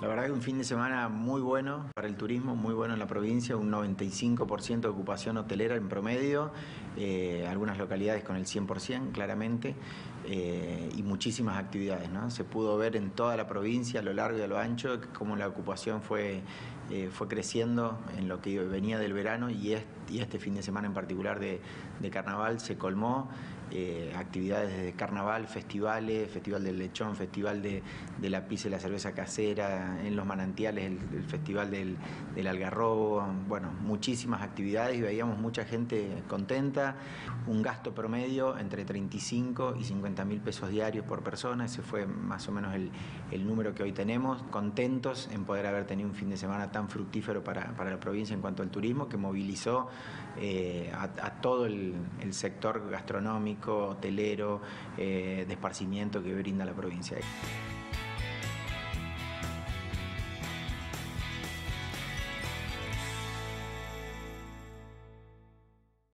La verdad que un fin de semana muy bueno para el turismo, muy bueno en la provincia, un 95% de ocupación hotelera en promedio, eh, algunas localidades con el 100% claramente, eh, y muchísimas actividades. ¿no? Se pudo ver en toda la provincia, a lo largo y a lo ancho, cómo la ocupación fue, eh, fue creciendo en lo que venía del verano y este, y este fin de semana en particular de, carnaval se colmó. actividades de carnaval, festivales, Festival del Lechón, Festival de, de la Pizza y la Cerveza Casera, en los manantiales, el, Festival del, del, Algarrobo, bueno, muchísimas actividades y veíamos mucha gente contenta, un gasto promedio entre 35 y 50 mil pesos diarios por persona, ese fue más o menos el, el, número que hoy tenemos, contentos en poder haber tenido un fin de semana tan fructífero para, para la provincia en cuanto al turismo, que movilizó eh, a, todo el, el, sector gastronómico, hotelero, eh, de esparcimiento que brinda la provincia.